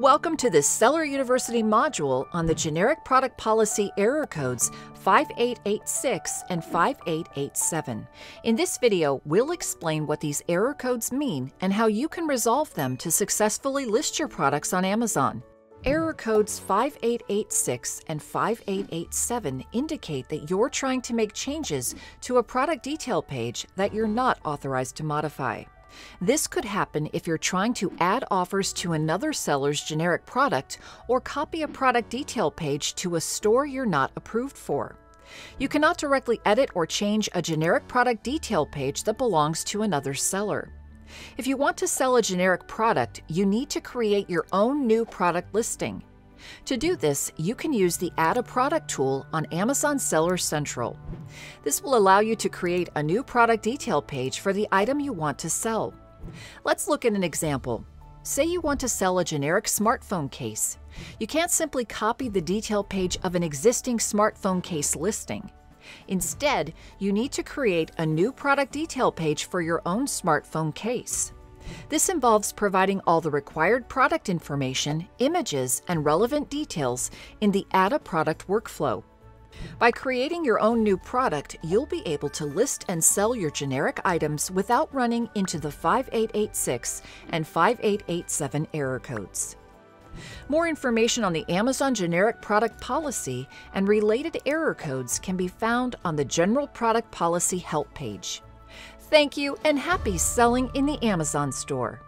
Welcome to the Seller University module on the Generic Product Policy Error Codes 5886 and 5887. In this video, we'll explain what these error codes mean and how you can resolve them to successfully list your products on Amazon. Error codes 5886 and 5887 indicate that you're trying to make changes to a product detail page that you're not authorized to modify. This could happen if you're trying to add offers to another seller's generic product or copy a product detail page to a store you're not approved for. You cannot directly edit or change a generic product detail page that belongs to another seller. If you want to sell a generic product, you need to create your own new product listing. To do this, you can use the Add a Product tool on Amazon Seller Central. This will allow you to create a new product detail page for the item you want to sell. Let's look at an example. Say you want to sell a generic smartphone case. You can't simply copy the detail page of an existing smartphone case listing. Instead, you need to create a new product detail page for your own smartphone case. This involves providing all the required product information, images, and relevant details in the Add a Product workflow. By creating your own new product, you'll be able to list and sell your generic items without running into the 5886 and 5887 error codes. More information on the Amazon Generic Product Policy and related error codes can be found on the General Product Policy Help page. Thank you and happy selling in the Amazon store.